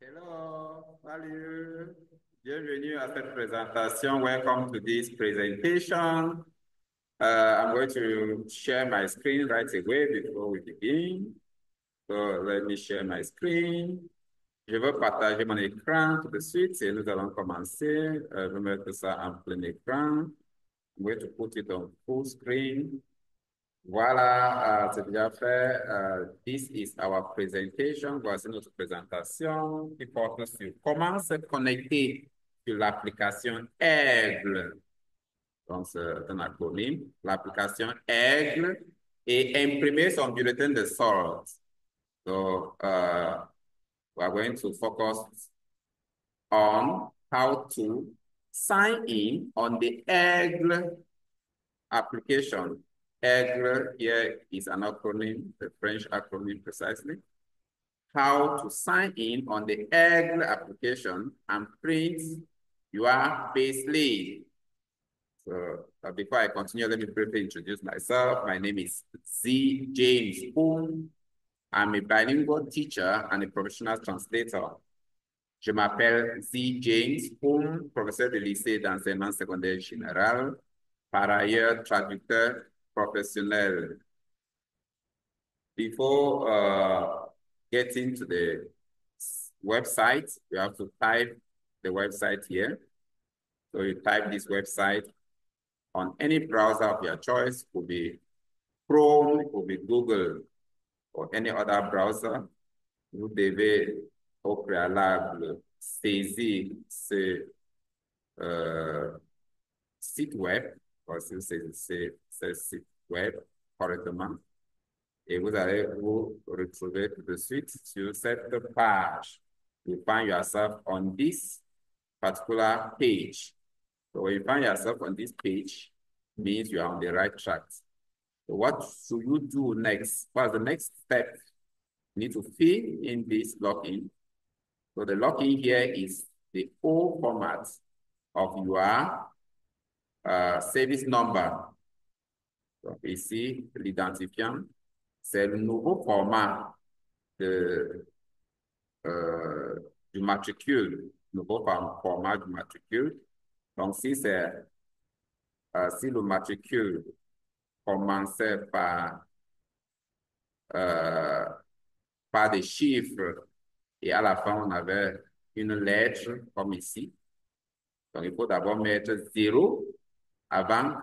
Hello, salut. Bienvenue à cette présentation. Welcome to this presentation. Uh, I'm going to share my screen right away before we begin. So let me share my screen. Je veux partager mon écran tout de suite et nous allons commencer. Euh, je vais mettre ça en plein écran. I'm going to put it on full screen. Voilà, euh, c'est déjà fait. Euh, this is our presentation. Voici notre présentation qui porte sur comment se connecter sur l'application AIGLES. Donc, c'est un acronyme. L'application AIGLES et imprimer son bulletin de solde. So, uh, we are going to focus on how to sign in on the AIGLES application. AIGLES here is an acronym, the French acronym precisely. How to sign in on the AIGLES application and print your payslip. So uh, before I continue, let me briefly introduce myself. My name is Zih James Kum. I'm a bilingual teacher and a professional translator. Je m'appelle Zih James Kum, professeur de lycée d'enseignement secondaire général, par ailleurs traducteur professionnel. Before uh, getting to the website, you have to type the website here. So you type this website on any browser of your choice, could be Chrome, could be Google, or any other browser. Vous devez au préalable saisir ce euh, site web, ou ce, ce, ce, ce site web correctement. Et vous allez vous retrouver tout de suite sur cette page. You find yourself on this particular page. So when you find yourself on this page, means you are on the right track. So what should you do next? What's the next step? You need to fill in this login. So the login here is the old format of your uh, service number. Donc ici, l'identifiant, c'est le nouveau format de, euh, du matricule, nouveau format du matricule. Donc si c'est euh, si le matricule commençait par, euh, par des chiffres et à la fin on avait une lettre comme ici. Donc il faut d'abord mettre zéro avant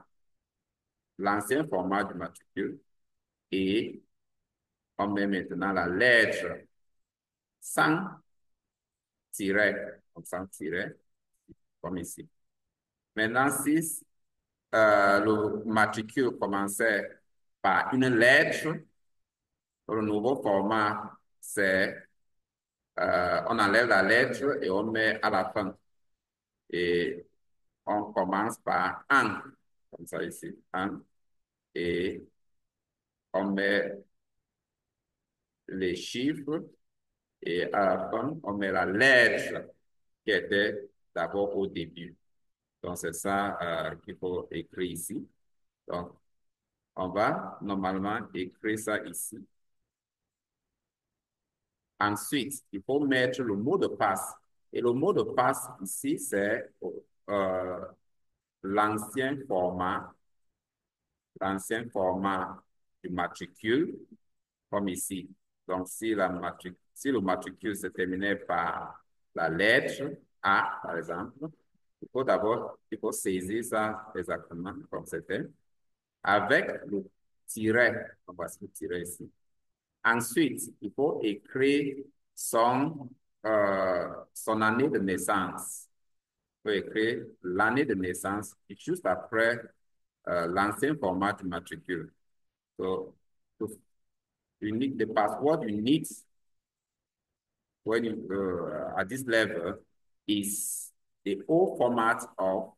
l'ancien format du matricule et on met maintenant la lettre sans tiret, comme sans tiret, comme ici. Maintenant, si euh, le matricule commençait par une lettre, le nouveau format, c'est euh, on enlève la lettre et on met à la fin. Et on commence par un, comme ça ici, un, et on met les chiffres et à la fin, on met la lettre qui était d'abord au début. Donc, c'est ça euh, qu'il faut écrire ici. Donc, on va normalement écrire ça ici. Ensuite, il faut mettre le mot de passe. Et le mot de passe ici, c'est euh, l'ancien format, l'ancien format du matricule, comme ici. Donc, si, la si le matricule se terminait par la lettre A, par exemple, il faut d'abord, saisir ça exactement comme c'était, avec le tiret, on va se tirer ici. Ensuite, il faut écrire son, euh, son année de naissance. Faut écrire l'année de naissance juste après euh, l'ancien format du matricule. So, you need the password you need when you, uh, at this level is the old format of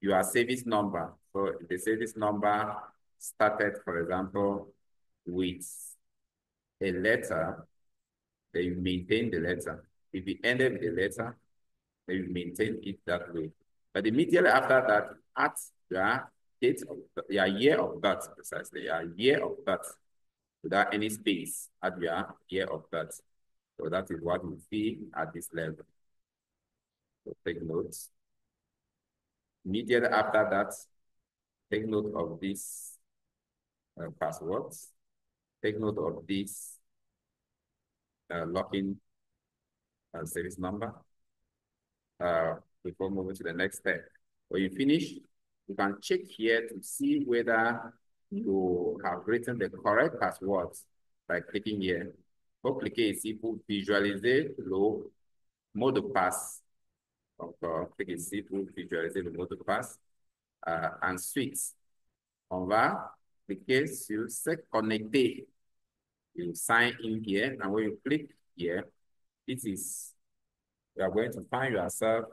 your service number. So the service number started, for example, with a letter, then you maintain the letter. If you ended with a letter, then you maintain it that way. But immediately after that, at your date of your year of birth, precisely, your year of birth, without any space, at your year of birth. So that is what we see at this level. So take notes. Immediately after that, take note of these uh, passwords. Take note of this uh, login uh, service number uh, before moving to the next step. When you finish, you can check here to see whether you have written the correct passwords by clicking here. Pour cliquer ici pour visualiser le mot de passe. Donc, cliquez ici pour visualiser le mot de passe. Uh, ensuite, on va cliquer sur se connecter. You sign in here, and when you click here, this is, you are going to find yourself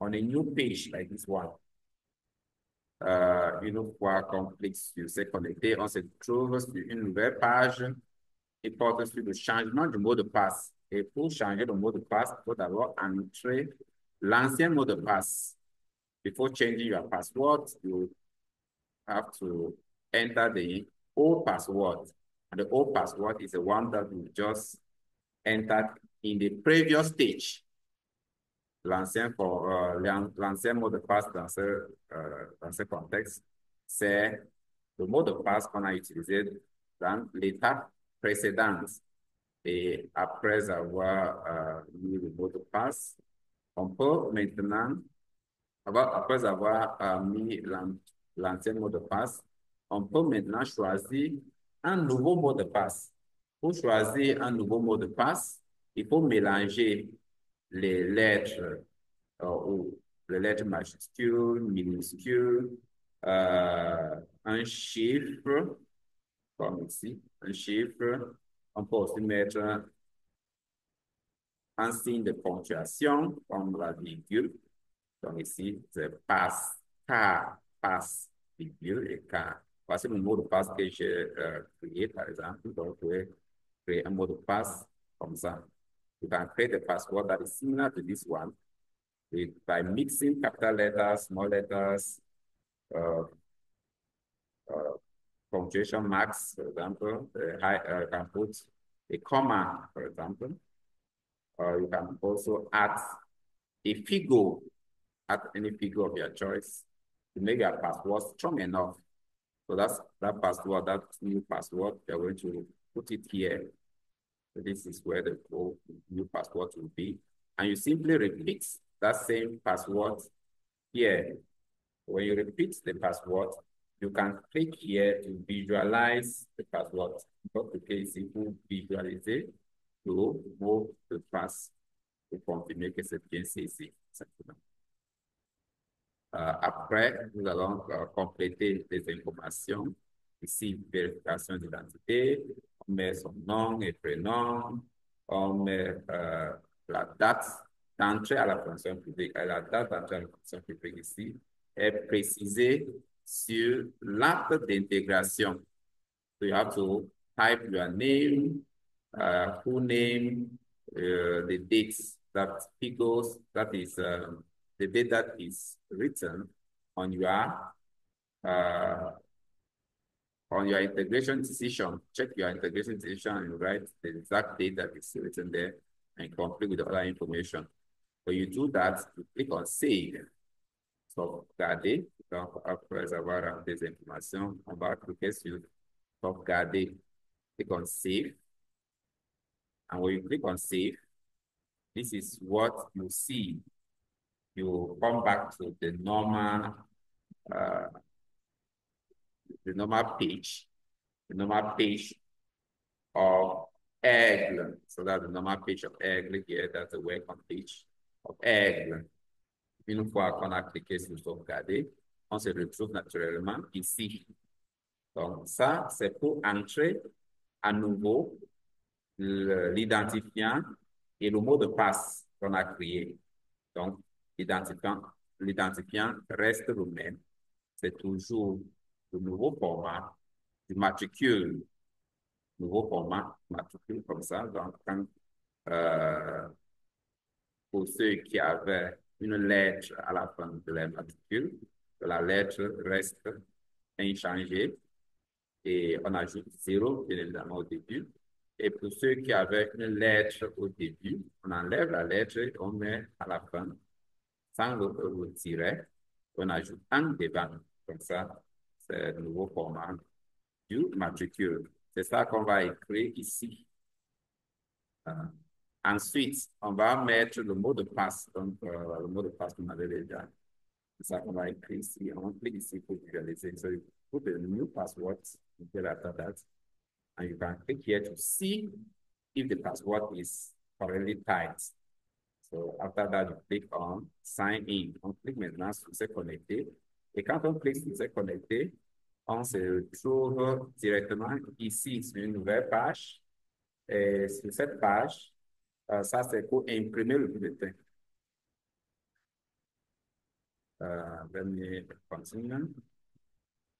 on a new page like this one. Euh, une fois clique sur se connecter, on se trouve sur une nouvelle page il porte sur le changement du mot de passe. Et pour changer le mot de passe, il faut d'abord entrer l'ancien mot de passe. Before changing your password, you have to enter the old password. And the old password is the one that you just entered in the previous stage. L'ancien euh, mot de passe dans ce, euh, dans ce contexte, c'est le mot de passe qu'on a utilisé dans l'étape précédente. Et après avoir euh, mis le mot de passe, on peut maintenant, après avoir euh, mis l'ancien mot de passe, on peut maintenant choisir un nouveau mot de passe. Pour choisir un nouveau mot de passe, il faut mélanger les lettres euh, ou les lettres majuscules, minuscules, euh, un chiffre, comme ici, un chiffre, on peut aussi mettre un signe de ponctuation comme la virgule. Donc ici, c'est passe, car, passe, virgule et car. Voici le mot de passe que j'ai euh, créé, par exemple. Donc, vous pouvez créer un mot de passe comme ça. You can create a password that is similar to this one with, by mixing capital letters, small letters, uh, uh, punctuation marks, for example, uh, uh, can put a comma, for example, or you can also add a figure, add any figure of your choice to make your password strong enough. So that's that password, that new password, you're going to put it here. This is where the new password will be. And you simply repeat that same password here. When you repeat the password, you can click here to visualize the password. Pour cliquer ici pour visualiser le mot de passe pour confirmer que c'est bien saisi. Euh, après, nous allons euh, compléter les informations. Ici, vérification d'identité. Met son nom et prénom. On met euh, la date d'entrée à la fonction publique. Et la date d'entrée à la fonction publique ici est précisée sur l'acte d'intégration. So you have to type your name, uh, full name, uh, the dates that figures, that is uh, the date that is written on your uh, on your integration decision. Check your integration decision and write the exact date that is written there and complete with the other information. When you do that, you click on save. Sauvegarder. Donc, après avoir des informations, on va cliquer sur sauvegarder. Click on save. And when you click on save, this is what you see. You come back to the normal, uh, the normal page, the normal page of Aigle. So that's the normal page of Aigle here. That's the welcome page of Aigle. Une fois qu'on a cliqué sur sauvegarder, on se retrouve naturellement ici. Donc, ça, c'est pour entrer à nouveau l'identifiant et le mot de passe qu'on a créé. Donc, l'identifiant reste le même. C'est toujours le nouveau format du matricule. Nouveau format matricule comme ça. Donc, pour ceux qui avaient une lettre à la fin de la matricule. La lettre reste inchangée et on ajoute zéro, bien évidemment, au début. Et pour ceux qui avaient une lettre au début, on enlève la lettre et on met à la fin, sans le, retirer, on ajoute un devant. Comme ça, Eh, le nouveau format du matricule. C'est ça qu'on va écrire ici. Euh, ensuite, on va mettre le mot de passe, donc euh, le mot de passe qu'on avait déjà. C'est ça qu'on va écrire ici. On clique ici pour visualiser. So you put the new password until after that. And you can click here to see if the password is correctly typed. So after that, you click on sign in. On clique maintenant sur se connecter. Et quand on clique sur se connecter, on se trouve directement ici sur une nouvelle page. Et sur cette page, euh, ça c'est pour imprimer le bulletin. Euh.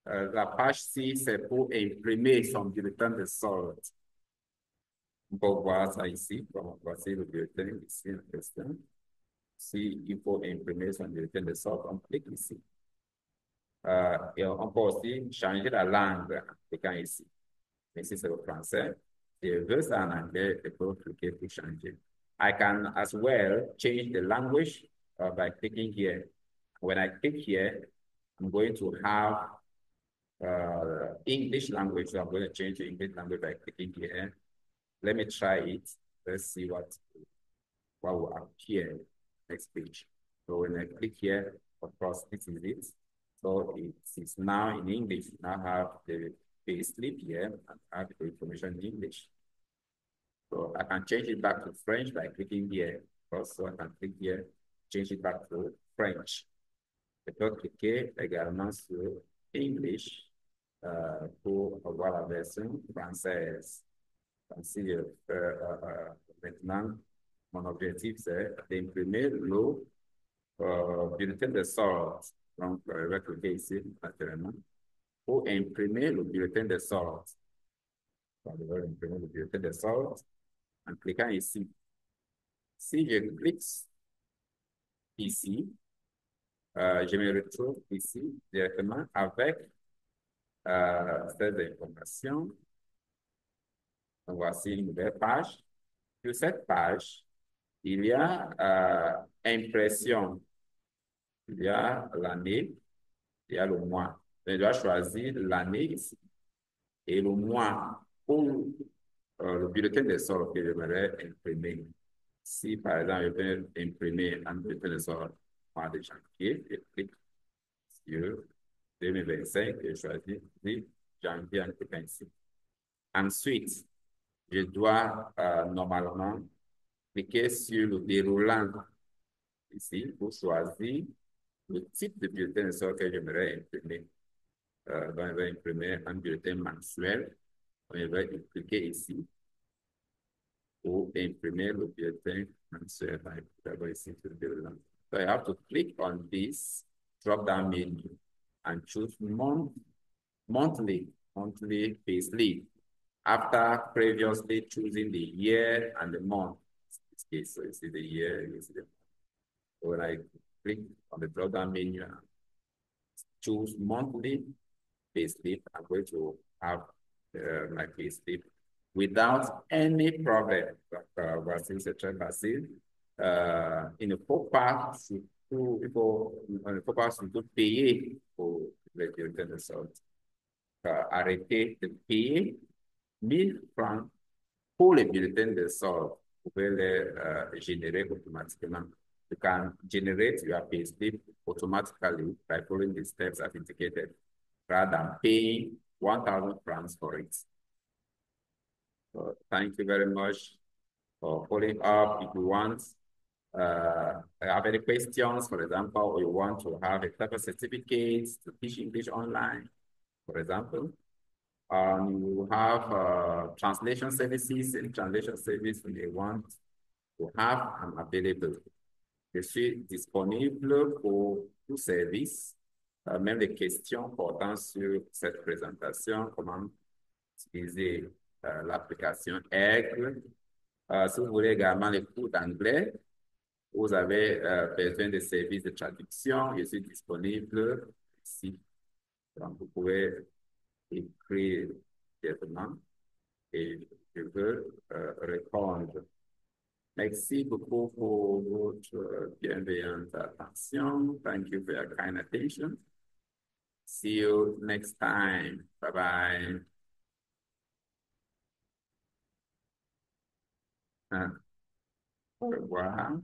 Euh, la page 6, c'est pour imprimer son bulletin de solde. On peut voir ça ici. Voici le bulletin ici en question. Si il faut imprimer son bulletin de solde, on clique ici. Euh, et on peut aussi changer la langue en cliquant ici. Ici, c'est le français. Si je veux ça en anglais, je peux cliquer pour changer. I can as well change the language uh, by clicking here. When I click here, I'm going to have uh, English language. So I'm going to change to English language by clicking here. Let me try it. Let's see what, what will appear next page. So when I click here, of course, this is it. So it is now in English. Now have the pay slip here and have the information in English. So I can change it back to French by clicking here. Also, I can click here, change it back to French. Je peux cliquer également sur English euh, pour avoir la version française. Donc, si je fais euh, euh, maintenant, mon objectif, c'est d'imprimer le bulletin de solde. Donc, je vais cliquer ici, naturellement, pour imprimer le bulletin de sorte. Donc, je vais imprimer le bulletin de sorte en cliquant ici. Si je clique ici, euh, je me retrouve ici directement avec euh, ces informations. Voici une nouvelle page. Sur cette page, il y a euh, impression. Il y a l'année, il y a le mois. Je dois choisir l'année ici et le mois pour euh, le bulletin de sort que j'aimerais imprimer. Si, par exemple, je veux imprimer un bulletin de sort mois de janvier, je clique sur 2025 et je choisis janvier en ici. Ensuite, je dois euh, normalement cliquer sur le déroulant ici pour choisir le type de bulletin de solde que j'aimerais imprimer. Euh, donc, je vais imprimer un bulletin mensuel. Je vais cliquer ici pour imprimer le bulletin mensuel. D'abord ici. So I have to click on this drop-down menu and choose month, monthly, monthly payslip after previously choosing the year and the month. In this case, so you see the year, you see the month. So when I click on the drop-down menu and choose monthly payslip, I'm going to have uh, my payslip without any problem. Uh, uh, il ne faut pas surtout, il faut, il ne faut pas surtout payer pour les bulletins de solde. Uh, arrêter de payer 1000 francs pour les bulletins de solde. Vous pouvez les uh, automatiquement. You can generate your payslip automatically by following the steps as indicated, rather than paying 1,000 francs for it. So thank you very much for following up. If you want, uh, have any questions, for example, or you want to have a type of certificate to teach English online, for example, um, you have uh, translation services and translation service you want to have and available. Je suis disponible pour tout service, euh, même les questions portant sur cette présentation, comment utiliser euh, l'application Aigle. Euh, si vous voulez également les cours d'anglais, vous avez besoin de services de traduction, je suis disponible ici. Donc, vous pouvez écrire directement et je veux répondre. Merci beaucoup pour votre bienveillante attention. Thank you for your kind attention. See you next time. Bye bye. Uh, au revoir. Bye bye.